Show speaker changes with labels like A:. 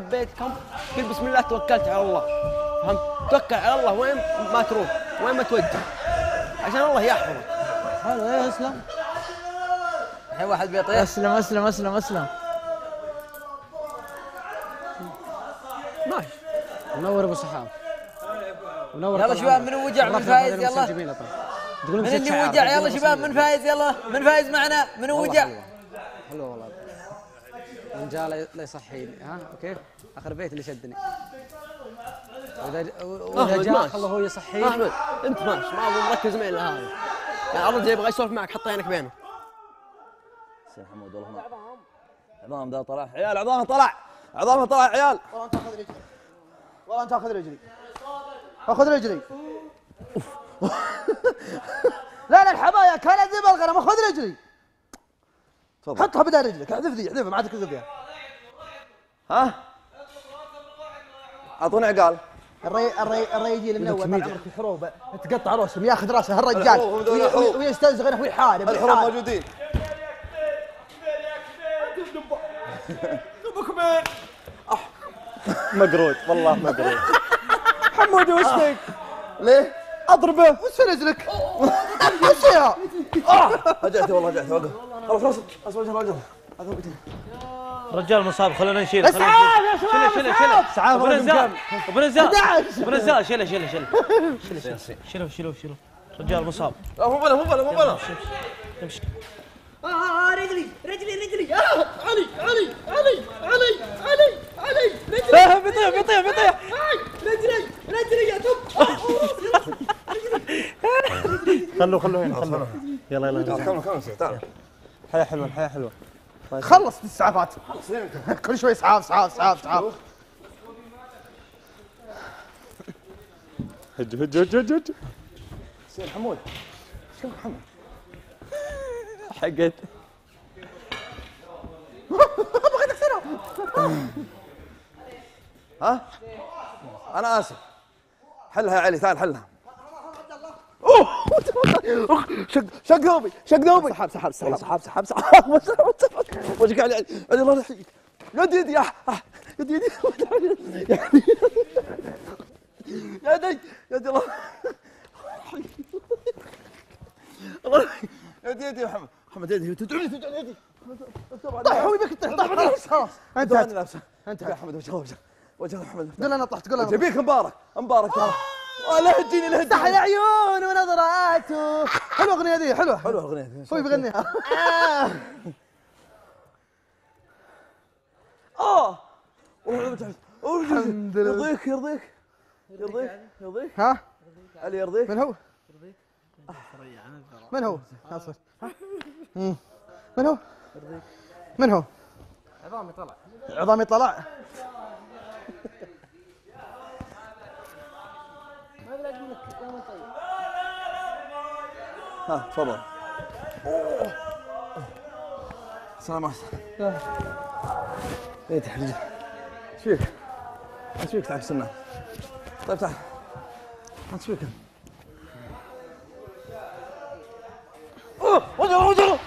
A: بيتكم قل بسم الله توكلت على الله. فهمت؟ توكل على الله وين ما تروح وين ما توجه عشان الله يحفظك.
B: حلو إيه أسلم؟
C: الحين واحد بيطيح.
B: أسلم أسلم أسلم أسلم.
A: ماشي.
B: منور أبو سحاب. منور
C: يلا شباب. من وجع من فايز يلا. من اللي وجع؟ يلا شباب من فايز يلا. من فايز معنا من
B: والله
C: وجع.
B: حلوة. حلوة والله رجال لا يصحيني. ها أوكي؟ آخر بيت اللي شدني. وإذا
A: وإذا
B: جاء. خله هو يصحيني.
A: احمد أنت ماشي. ما أبغى مركز معي الا هذا. يعني الرجل يبغى يسولف معك حط عينك بينه.
D: سيد حمود والله عظام ذا طلع. عيال عظامه طلع. عظامه طلع عيال.
E: والله أنت أخذ رجلي. والله أنت أخذ رجلي. أخذ رجلي. لا لا الحبايا كانت ذي بالغنم خذ رجلي.
D: تفضل
E: حطها بدال رجلك احذف ذي احذفها ما عاد تكذب فيها
D: ها أعطوني عقال
E: الري الري الري يجي من أول طال. عمرك في حروب تقطع راسهم ياخذ رأسه هالرجال
D: الحروب، هذول
E: وي-
D: الحروب.
E: وي- ويستزغنه ويحارب
D: الحروب. موجودين مقرود والله مقرود
E: حمود وش فيك؟
D: ليه؟
E: أضربه وش في رجلك؟ وش فيها؟
D: رجعت والله رجعت وقف خلاص خلاص خلاص وجه الرجل هذا وقته.
F: رجال مصاب خلينا نشيله خلينا
E: اسعاف يا شباب
F: شيله شيله
E: اسعاف.
F: أبو نزال أبو نزال
E: 11.
F: أبو نزال شيله شيله شيله. شيله شيله. شيله شيله رجال مصاب.
D: لا مو بلا مو بلا مو بلا.
F: امشي.
E: آه رجلي رجلي رجلي. آه علي علي علي علي علي علي. رجلي.
F: بيطيح بيطيح بيطيح
E: رجلي رجلي يا دب
F: خلوه خلوه هنا خلوه يلا يلا
D: كمل كمل تعال.
F: الحياة حلوة الحياة حلوة.
E: خلص الاسعافات كل شوي اسعاف اسعاف اسعاف اسعاف
F: هج هج هج هج هج.
D: سيد حمود. شوف محمد؟
F: حقت
D: ها؟ أنا آسف. حلها يا علي تعال حلها.
E: شق شق ذوبي شق
D: ثوبي سحاب سحاب سحاب. سحاب سحاب سحاب. وجهك علي علي الله يحييك. يدي يدي يدي يدي يعني يدي يدي الله الله يدي يدي محمد. محمد يدي تدعوني تدعوني يدي
E: طيح ويبك طيح طيح خلاص
D: انت
E: انت
D: يا احمد وجهه وجهه وجهه احمد
E: قول أنا طحت. قول أنا
D: جبيك مبارك مبارك. ترى آه، لا
E: افتح
D: هجيني
E: العيون ونظراته. حلوة الاغنيه ذي حلوة.
D: حلوة الاغنيه
E: هو بيغنيها
D: آه. والله ما تعرف
E: الحمد لله.
D: يرضيك يرضيك. يرضيك. يرضيك.
E: ها؟
D: علي يرضيك.
E: من هو؟ من هو؟ ناصر مم. من هو؟ من هو؟
B: عظامي طلع.
E: عظامي طلع.
D: ها تفضل سلامات إيه رجل إيش فيك؟ إيش فيك تعب السنة؟ طيب تعال إيش فيك؟ أوه وجهه وجهه